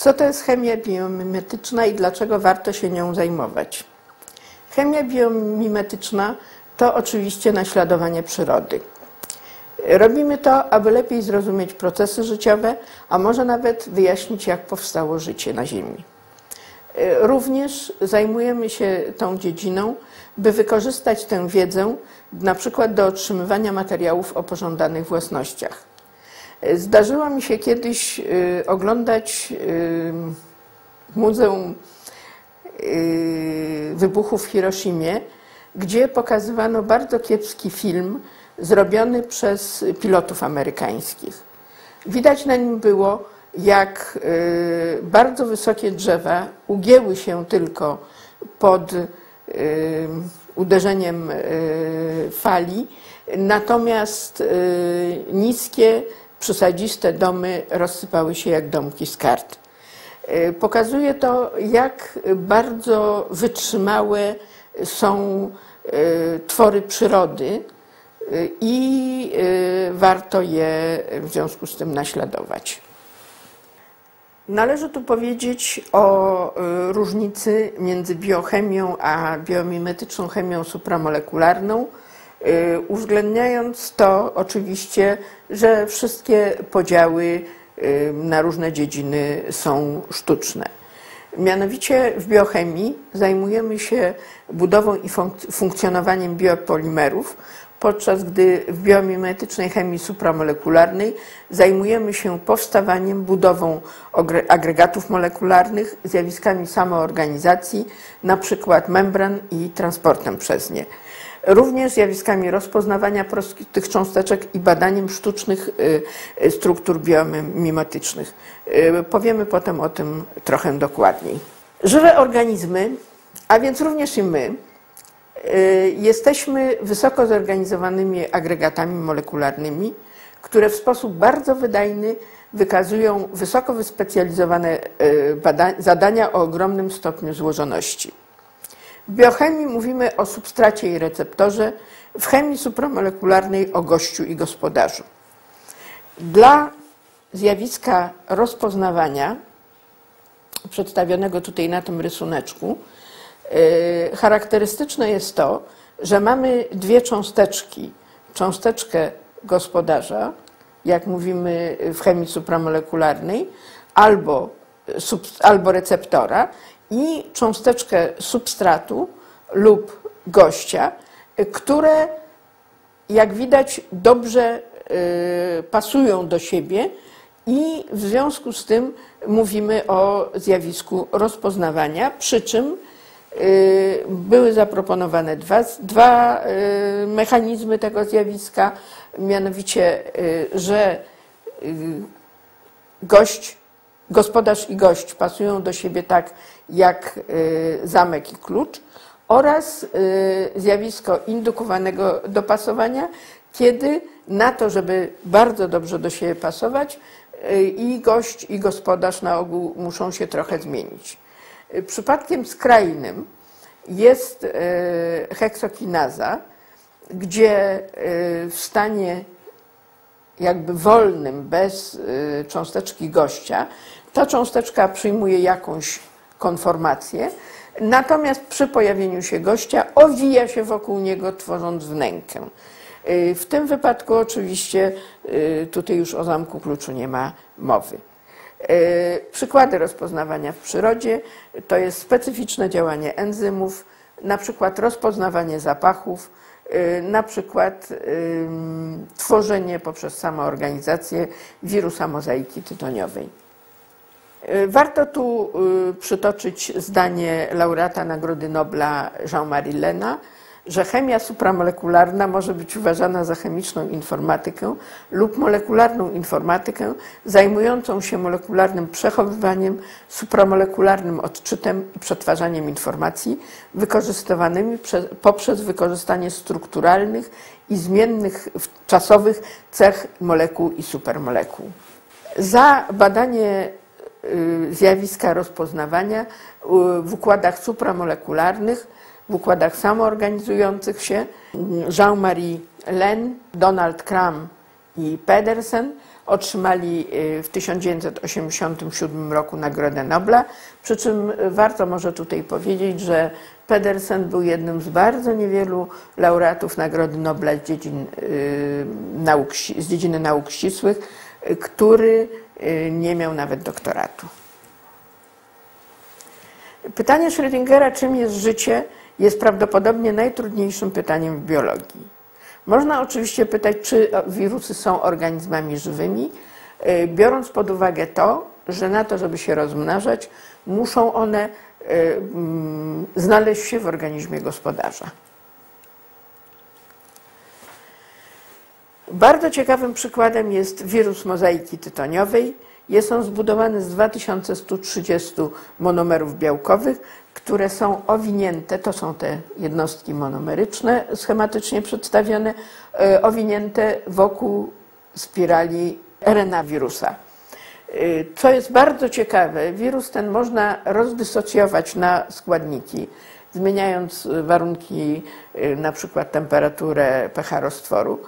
Co to jest chemia biomimetyczna i dlaczego warto się nią zajmować? Chemia biomimetyczna to oczywiście naśladowanie przyrody. Robimy to, aby lepiej zrozumieć procesy życiowe, a może nawet wyjaśnić, jak powstało życie na Ziemi. Również zajmujemy się tą dziedziną, by wykorzystać tę wiedzę na przykład do otrzymywania materiałów o pożądanych własnościach. Zdarzyło mi się kiedyś y, oglądać y, Muzeum y, Wybuchów w Hiroshimie, gdzie pokazywano bardzo kiepski film zrobiony przez pilotów amerykańskich. Widać na nim było, jak bardzo wysokie drzewa ugięły się tylko pod uderzeniem fali, natomiast niskie przysadziste domy rozsypały się jak domki z kart. E, pokazuje to, jak bardzo wytrzymałe są e, twory przyrody e, i warto je w związku z tym naśladować. Należy tu powiedzieć o różnicy między biochemią a biomimetyczną chemią supramolekularną. Y, uwzględniając to oczywiście, że wszystkie podziały y, na różne dziedziny są sztuczne. Mianowicie w biochemii zajmujemy się budową i funkcjonowaniem biopolimerów, podczas gdy w biomimetycznej chemii supramolekularnej zajmujemy się powstawaniem, budową agregatów molekularnych, zjawiskami samoorganizacji, na przykład membran i transportem przez nie również zjawiskami rozpoznawania prostych cząsteczek i badaniem sztucznych y, y, struktur biomimetycznych. Y, powiemy potem o tym trochę dokładniej. Żywe organizmy, a więc również i my, jesteśmy wysoko zorganizowanymi agregatami molekularnymi, które w sposób bardzo wydajny wykazują wysoko wyspecjalizowane zadania o ogromnym stopniu złożoności. W biochemii mówimy o substracie i receptorze, w chemii supramolekularnej o gościu i gospodarzu. Dla zjawiska rozpoznawania, przedstawionego tutaj na tym rysuneczku, yy, charakterystyczne jest to, że mamy dwie cząsteczki. Cząsteczkę gospodarza, jak mówimy w chemii supramolekularnej, albo, albo receptora i cząsteczkę substratu lub gościa, które jak widać dobrze y, pasują do siebie i w związku z tym mówimy o zjawisku rozpoznawania, przy czym y, były zaproponowane dwa, dwa y, mechanizmy tego zjawiska, mianowicie, że gość gospodarz i gość pasują do siebie tak jak y, zamek i klucz oraz y, zjawisko indukowanego dopasowania, kiedy na to, żeby bardzo dobrze do siebie pasować, y, i gość, i gospodarz na ogół muszą się trochę zmienić. Przypadkiem skrajnym jest heksokinaza, gdzie w stanie jakby wolnym, bez cząsteczki gościa, ta cząsteczka przyjmuje jakąś konformację, natomiast przy pojawieniu się gościa owija się wokół niego, tworząc wnękę. Y, w tym wypadku oczywiście y, tutaj już o zamku kluczu nie ma mowy. Y, przykłady rozpoznawania w przyrodzie to jest specyficzne działanie enzymów, na przykład rozpoznawanie zapachów, na przykład tworzenie poprzez samoorganizację wirusa mozaiki tytoniowej. E, warto tu e, przytoczyć zdanie laureata Nagrody Nobla Jean-Marie Lena, że chemia supramolekularna może być uważana za chemiczną informatykę lub molekularną informatykę zajmującą się molekularnym przechowywaniem, supramolekularnym odczytem i przetwarzaniem informacji wykorzystywanymi poprzez wykorzystanie strukturalnych i zmiennych czasowych cech molekuł i supermolekuł. Za badanie zjawiska rozpoznawania w układach supramolekularnych, w układach samoorganizujących się. Jean-Marie Len, Donald Cram i Pedersen otrzymali w 1987 roku Nagrodę Nobla. Przy czym warto może tutaj powiedzieć, że Pedersen był jednym z bardzo niewielu laureatów Nagrody Nobla z, dziedzin, nauk, z dziedziny nauk ścisłych, który nie miał nawet doktoratu. Pytanie Schrödingera, czym jest życie, jest prawdopodobnie najtrudniejszym pytaniem w biologii. Można oczywiście pytać, czy wirusy są organizmami żywymi, e, biorąc pod uwagę to, że na to, żeby się rozmnażać, muszą one e, mm, znaleźć się w organizmie gospodarza. Bardzo ciekawym przykładem jest wirus mozaiki tytoniowej. Jest on zbudowany z 2130 monomerów białkowych, które są owinięte, to są te jednostki monomeryczne, schematycznie przedstawione, e, owinięte wokół spirali RNA wirusa. E, co jest bardzo ciekawe, wirus ten można rozdysocjować na składniki, zmieniając warunki, e, na przykład temperaturę pH roztworu,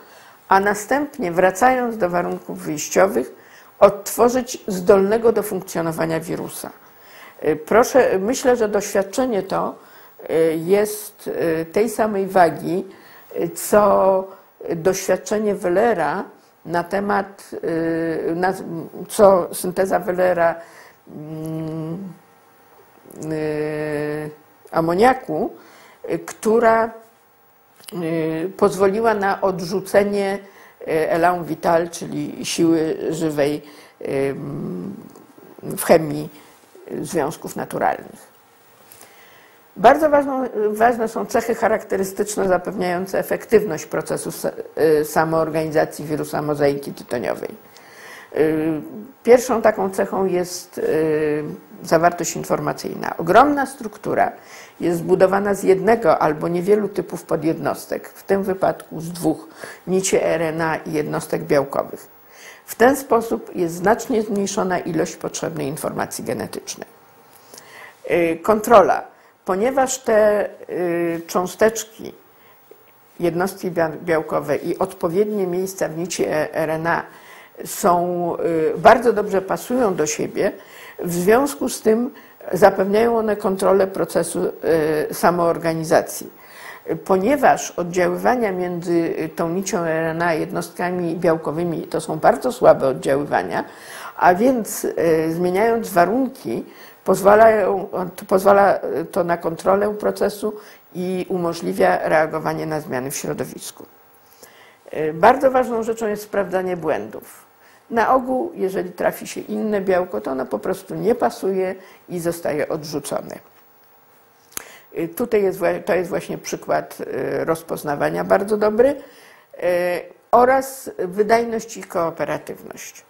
a następnie wracając do warunków wyjściowych, odtworzyć zdolnego do funkcjonowania wirusa. Y, proszę, myślę, że doświadczenie to y, jest y, tej samej wagi, co doświadczenie Wellera na temat, na, co synteza Wellera mm, amoniaku, która pozwoliła na odrzucenie elan vital, czyli siły żywej w chemii związków naturalnych. Bardzo ważną, ważne są cechy charakterystyczne zapewniające efektywność procesu y, samoorganizacji wirusa mozaiki tytoniowej. Y, pierwszą taką cechą jest y, zawartość informacyjna. Ogromna struktura jest zbudowana z jednego albo niewielu typów podjednostek, w tym wypadku z dwóch nici RNA i jednostek białkowych. W ten sposób jest znacznie zmniejszona ilość potrzebnej informacji genetycznej. Y, kontrola. Ponieważ te y, cząsteczki, jednostki białkowe i odpowiednie miejsca w nici RNA są, y, bardzo dobrze pasują do siebie, w związku z tym zapewniają one kontrolę procesu samoorganizacji ponieważ oddziaływania między tą nicią RNA a jednostkami białkowymi to są bardzo słabe oddziaływania, a więc e, zmieniając warunki, pozwalają, pozwala to na kontrolę procesu i umożliwia reagowanie na zmiany w środowisku. Bardzo ważną rzeczą jest sprawdzanie błędów. Na ogół, jeżeli trafi się inne białko, to ono po prostu nie pasuje i zostaje odrzucone. Y, tutaj jest, to jest właśnie przykład y, rozpoznawania bardzo dobry y, oraz wydajność i kooperatywność.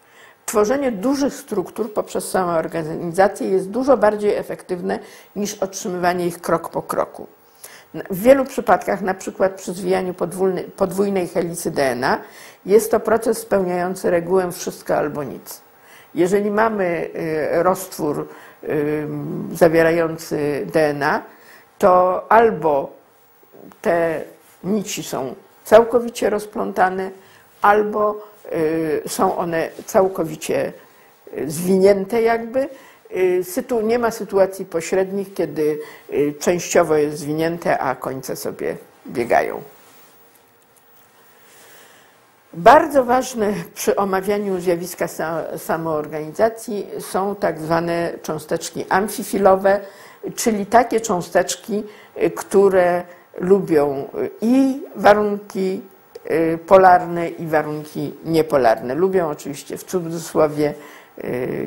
Tworzenie dużych struktur poprzez samą organizację jest dużo bardziej efektywne niż otrzymywanie ich krok po kroku. W wielu przypadkach, na przykład przy zwijaniu podwójnej helicy DNA, jest to proces spełniający regułę wszystko albo nic. Jeżeli mamy roztwór zawierający DNA, to albo te nici są całkowicie rozplątane, albo y, są one całkowicie y, zwinięte jakby. Y, nie ma sytuacji pośrednich, kiedy częściowo jest zwinięte, a końce sobie biegają. Bardzo ważne przy omawianiu zjawiska samoorganizacji są tak zwane cząsteczki amfifilowe, czyli takie cząsteczki, y, które lubią y, i warunki y, polarne, i warunki niepolarne. Lubią oczywiście w cudzysłowie,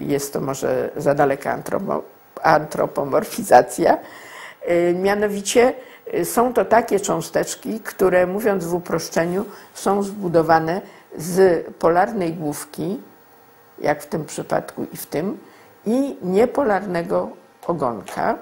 jest to może za daleka antropomorfizacja. Mianowicie są to takie cząsteczki, które mówiąc w uproszczeniu, są zbudowane z polarnej główki, jak w tym przypadku i w tym, i niepolarnego ogonka.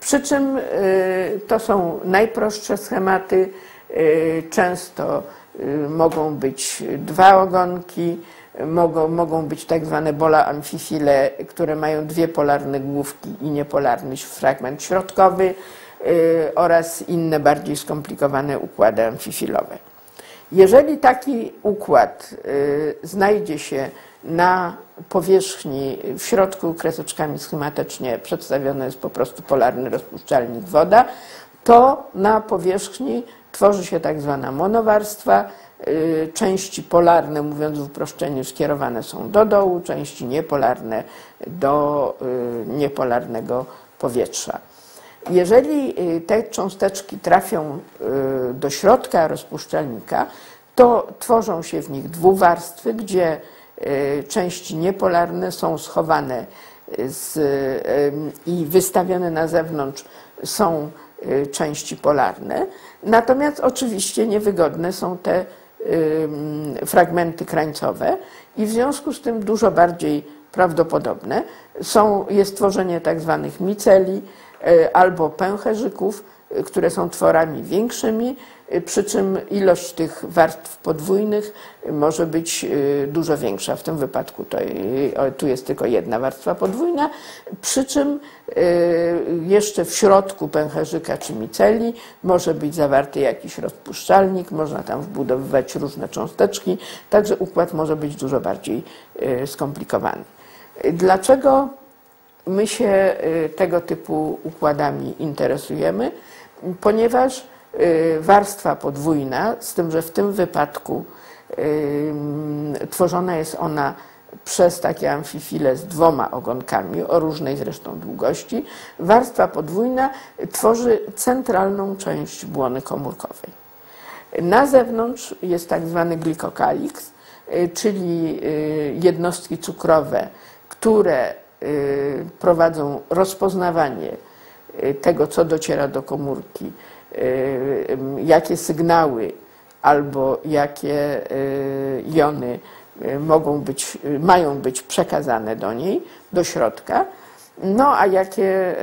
Przy czym y, to są najprostsze schematy. Y, często y, mogą być dwa ogonki, mogą, mogą być tak zwane bola amfifile, które mają dwie polarne główki i niepolarny fragment środkowy oraz inne bardziej skomplikowane układy amfifilowe. Jeżeli taki układ znajdzie się na powierzchni, w środku kreseczkami schematycznie przedstawiony jest po prostu polarny rozpuszczalnik woda, to na powierzchni tworzy się tak zwana monowarstwa. Y, części polarne, mówiąc w uproszczeniu, skierowane są do dołu, części niepolarne do y, niepolarnego powietrza. Jeżeli y, te cząsteczki trafią do środka rozpuszczalnika, to tworzą się w nich dwuwarstwy, gdzie części niepolarne są schowane z, i wystawione na zewnątrz są części polarne. Natomiast oczywiście niewygodne są te fragmenty krańcowe i w związku z tym dużo bardziej prawdopodobne są, jest tworzenie tak zwanych miceli albo pęcherzyków, e, które są tworami większymi, e, przy czym ilość tych warstw podwójnych może być dużo większa. W tym wypadku to, tu jest tylko jedna warstwa podwójna, przy czym jeszcze w środku pęcherzyka czy miceli może być zawarty jakiś rozpuszczalnik, można tam wbudowywać różne cząsteczki, także układ może być dużo bardziej skomplikowany. Dlaczego my się y, tego typu układami interesujemy? Ponieważ y, warstwa podwójna, z tym, że w tym wypadku y, tworzona jest ona przez takie amfifile z dwoma ogonkami o różnej zresztą długości, warstwa podwójna tworzy centralną część błony komórkowej. Na zewnątrz jest tak zwany glikokaliks, czyli jednostki cukrowe, które prowadzą rozpoznawanie y, tego, co dociera do komórki, y, jakie sygnały albo jakie jony mogą być, mają być przekazane do niej, do środka, no a jakie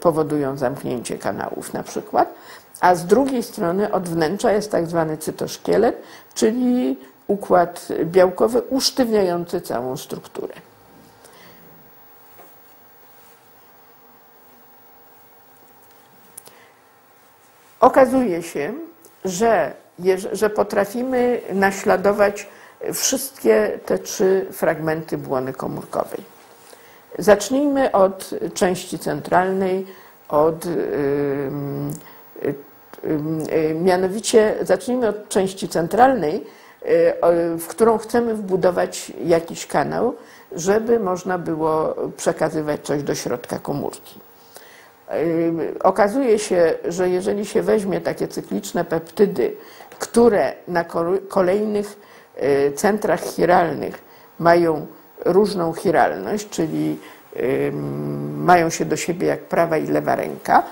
powodują zamknięcie kanałów na przykład. A z drugiej strony od wnętrza jest tak zwany cytoszkielet, czyli układ białkowy usztywniający całą strukturę. Okazuje się, że, że potrafimy naśladować wszystkie te trzy fragmenty błony komórkowej. Zacznijmy od części centralnej, od, yy, yy, mianowicie zacznijmy od części centralnej, w którą chcemy wbudować jakiś kanał, żeby można było przekazywać coś do środka komórki. Okazuje się, że jeżeli się weźmie takie cykliczne peptydy, które na kolejnych y, centrach chiralnych mają różną chiralność, czyli mają się do siebie jak prawa i lewa ręka,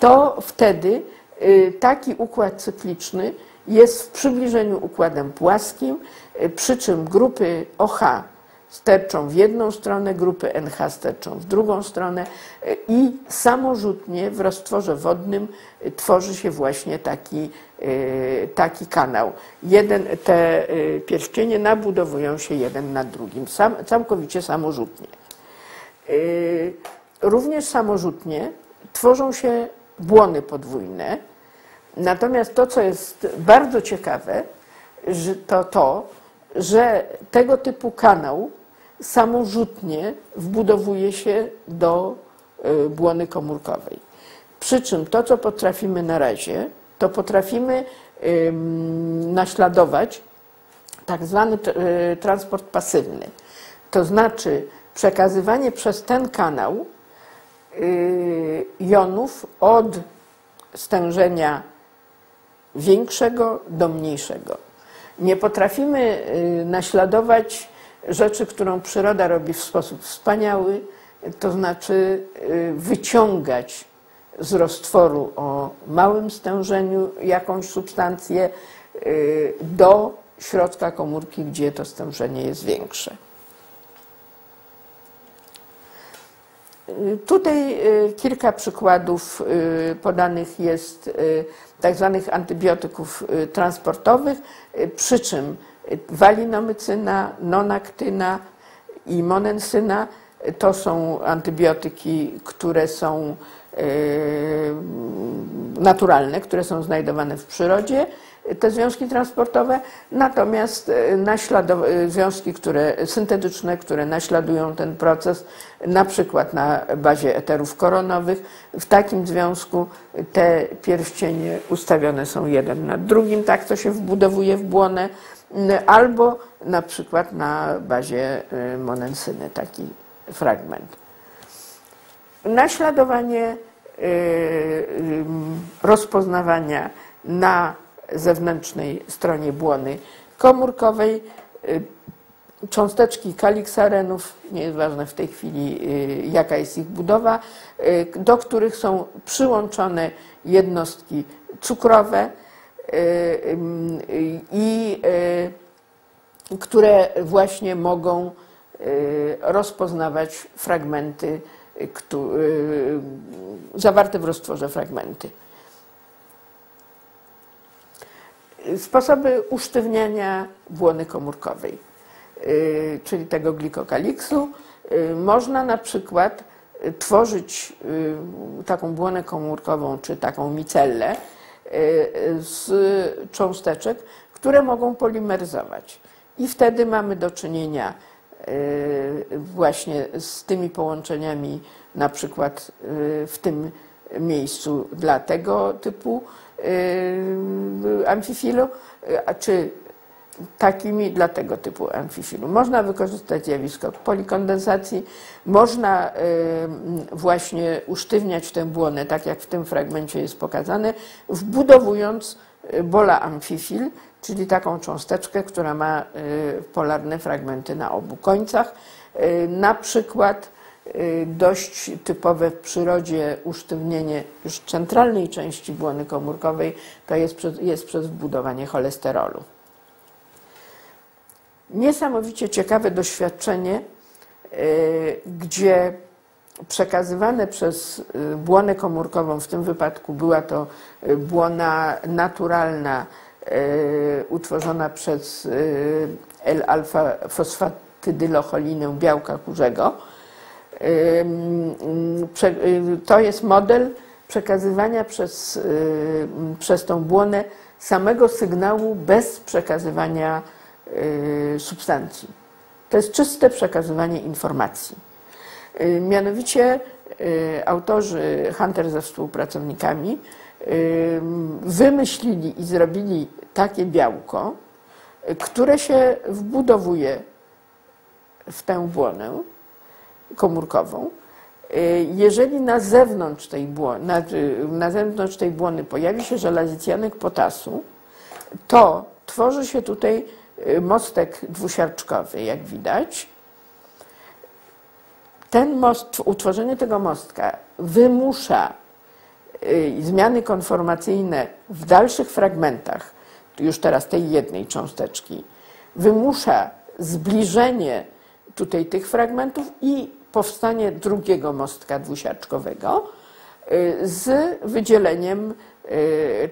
to wtedy y, taki układ cykliczny jest w przybliżeniu układem płaskim, y, przy czym grupy OH sterczą w jedną stronę, grupy NH sterczą w drugą stronę i samorzutnie w roztworze wodnym tworzy się właśnie taki, e, taki kanał. Jeden, te e, pierścienie nabudowują się jeden na drugim, sam, całkowicie samorzutnie. E, również samorzutnie tworzą się błony podwójne, natomiast to, co jest bardzo ciekawe, to to, że tego typu kanał samorzutnie wbudowuje się do e, błony komórkowej. Przy czym to, co potrafimy na razie, to potrafimy naśladować tak zwany e, transport pasywny. To znaczy przekazywanie przez ten kanał e, jonów od stężenia większego do mniejszego. Nie potrafimy naśladować rzeczy, którą przyroda robi w sposób wspaniały, to znaczy y, wyciągać z roztworu o małym stężeniu jakąś substancję y, do środka komórki, gdzie to stężenie jest większe. Y, tutaj kilka przykładów podanych jest tak zwanych antybiotyków transportowych, przy czym Walinomycyna, nonaktyna i monensyna. To są antybiotyki, które są e, naturalne, które są znajdowane w przyrodzie te związki transportowe, natomiast związki które, syntetyczne, które naśladują ten proces, na przykład na bazie eterów koronowych, w takim związku te pierścienie ustawione są jeden nad drugim, tak to się wbudowuje w błonę, albo na przykład na bazie monensyny taki fragment. Naśladowanie rozpoznawania na zewnętrznej stronie błony komórkowej cząsteczki kaliksarenów, nie jest ważne w tej chwili jaka jest ich budowa, do których są przyłączone jednostki cukrowe i które właśnie mogą rozpoznawać fragmenty, zawarte w roztworze fragmenty. Sposoby usztywniania błony komórkowej, czyli tego glikokaliksu. Można na przykład tworzyć taką błonę komórkową, czy taką micellę z cząsteczek, które mogą polimeryzować. I wtedy mamy do czynienia właśnie z tymi połączeniami, na przykład w tym miejscu dla tego typu amfifilu, czy takimi dla tego typu amfifilu. Można wykorzystać zjawisko polikondensacji, można właśnie usztywniać tę błonę, tak jak w tym fragmencie jest pokazane, wbudowując bola amfifil, czyli taką cząsteczkę, która ma polarne fragmenty na obu końcach. Na przykład dość typowe w przyrodzie usztywnienie już centralnej części błony komórkowej to jest przez, jest przez wbudowanie cholesterolu. Niesamowicie ciekawe doświadczenie, gdzie przekazywane przez błonę komórkową, w tym wypadku była to błona naturalna, utworzona przez L-alfa-fosfatydylocholinę białka kurzego, to jest model przekazywania przez, przez tą błonę samego sygnału bez przekazywania substancji. To jest czyste przekazywanie informacji. Mianowicie autorzy Hunter ze współpracownikami wymyślili i zrobili takie białko, które się wbudowuje w tę błonę komórkową. Jeżeli na zewnątrz tej błony, na, na zewnątrz tej błony pojawi się żelazycjanek potasu, to tworzy się tutaj mostek dwusiarczkowy, jak widać. Ten most, utworzenie tego mostka wymusza zmiany konformacyjne w dalszych fragmentach, już teraz tej jednej cząsteczki, wymusza zbliżenie tutaj tych fragmentów i powstanie drugiego mostka dwusiarczkowego z wydzieleniem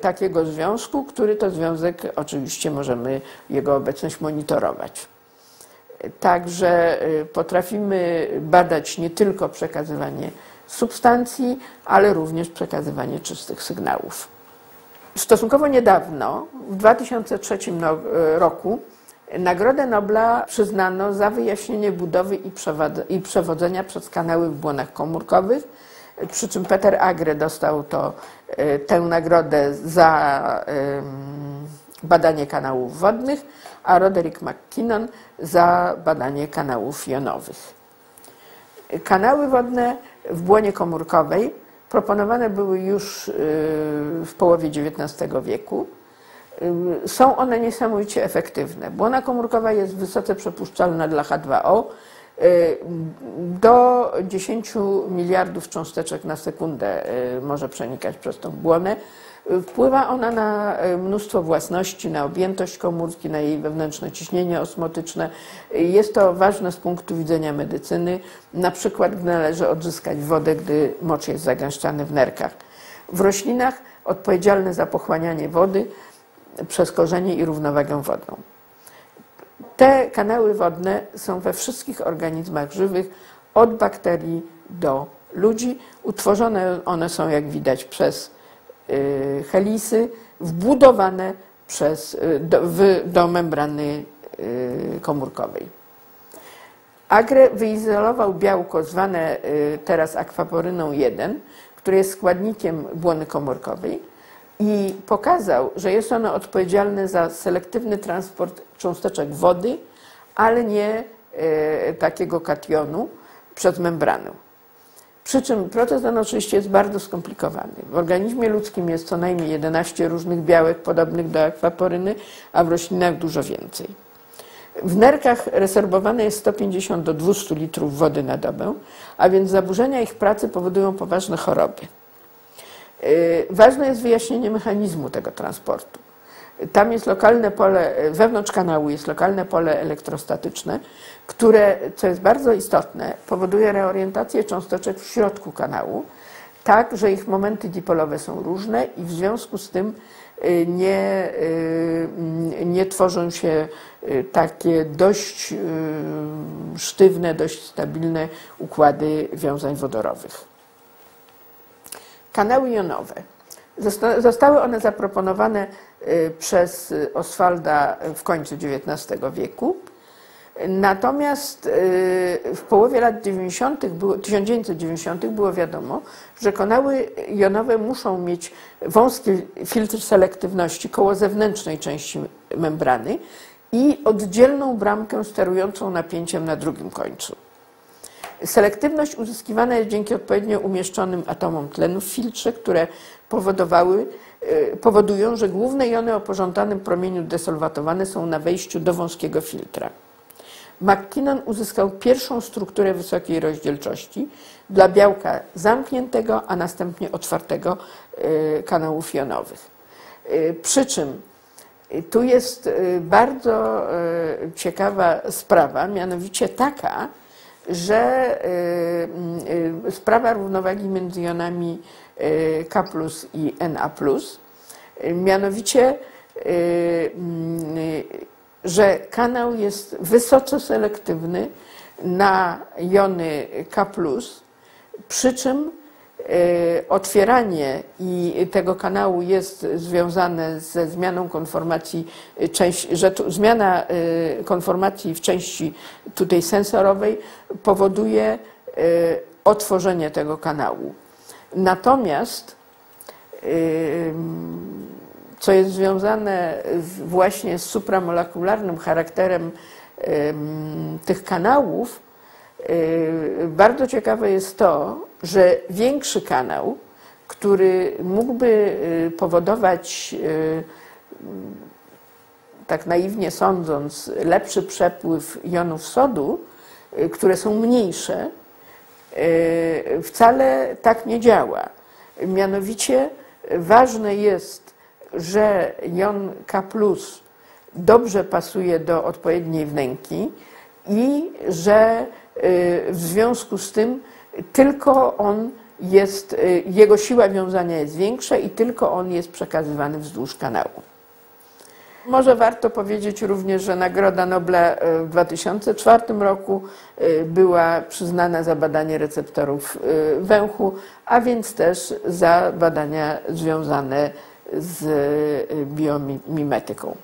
takiego związku, który to związek oczywiście możemy jego obecność monitorować. Także potrafimy badać nie tylko przekazywanie substancji, ale również przekazywanie czystych sygnałów. Stosunkowo niedawno, w 2003 roku, Nagrodę Nobla przyznano za wyjaśnienie budowy i przewodzenia przez kanały w błonach komórkowych, przy czym Peter Agre dostał to, tę nagrodę za badanie kanałów wodnych, a Roderick McKinnon za badanie kanałów jonowych. Kanały wodne w błonie komórkowej proponowane były już w połowie XIX wieku. Są one niesamowicie efektywne. Błona komórkowa jest wysoce przepuszczalna dla H2O. Do 10 miliardów cząsteczek na sekundę może przenikać przez tą błonę. Wpływa ona na mnóstwo własności, na objętość komórki, na jej wewnętrzne ciśnienie osmotyczne. Jest to ważne z punktu widzenia medycyny, na przykład gdy należy odzyskać wodę, gdy mocz jest zagęszczany w nerkach. W roślinach odpowiedzialne za pochłanianie wody przez korzenie i równowagę wodną. Te kanały wodne są we wszystkich organizmach żywych, od bakterii do ludzi. Utworzone one są, jak widać, przez helisy, wbudowane przez, do, w, do membrany komórkowej. Agre wyizolował białko zwane teraz akwaporyną 1, które jest składnikiem błony komórkowej i pokazał, że jest ono odpowiedzialne za selektywny transport cząsteczek wody, ale nie e, takiego kationu przez membranę. Przy czym proces ten oczywiście jest bardzo skomplikowany. W organizmie ludzkim jest co najmniej 11 różnych białek podobnych do akwaporyny, a w roślinach dużo więcej. W nerkach resorbowane jest 150 do 200 litrów wody na dobę, a więc zaburzenia ich pracy powodują poważne choroby. Y, ważne jest wyjaśnienie mechanizmu tego transportu. Tam jest lokalne pole, wewnątrz kanału jest lokalne pole elektrostatyczne, które, co jest bardzo istotne, powoduje reorientację cząsteczek w środku kanału, tak, że ich momenty dipolowe są różne i w związku z tym y, nie, y, nie tworzą się takie dość sztywne, dość stabilne układy wiązań wodorowych. Kanały jonowe. Zostały one zaproponowane y, przez Oswalda w końcu XIX wieku. Natomiast y, w połowie lat 90., 1990 było wiadomo, że kanały jonowe muszą mieć wąski filtr selektywności koło zewnętrznej części membrany i oddzielną bramkę sterującą napięciem na drugim końcu. Selektywność uzyskiwana jest dzięki odpowiednio umieszczonym atomom tlenu w filtrze, które powodowały, e, powodują, że główne jony o pożądanym promieniu desolwatowane są na wejściu do wąskiego filtra. McKinnon uzyskał pierwszą strukturę wysokiej rozdzielczości dla białka zamkniętego, a następnie otwartego e, kanałów jonowych. E, przy czym tu jest bardzo ciekawa sprawa, mianowicie taka, że y, y, sprawa równowagi między jonami y, K i Na, mianowicie, że kanał jest wysoce selektywny na jony K, przy czym otwieranie i tego kanału jest związane ze zmianą konformacji, e, część, zmiana e, konformacji w części tutaj sensorowej powoduje otworzenie tego kanału. Natomiast co jest związane właśnie z supramolekularnym charakterem tych kanałów, Y, bardzo ciekawe jest to, że większy kanał, który mógłby y, powodować, y, tak naiwnie sądząc, lepszy przepływ jonów sodu, które są mniejsze, wcale tak nie działa. Mianowicie ważne jest, że jon K dobrze pasuje do odpowiedniej wnęki i że w związku z tym tylko on jest, y, jego siła wiązania jest większa i tylko on jest przekazywany wzdłuż kanału. Może warto powiedzieć również, że Nagroda Nobla y, w 2004 roku y, była przyznana za badanie receptorów węchu, a więc też za badania związane z biomimetyką.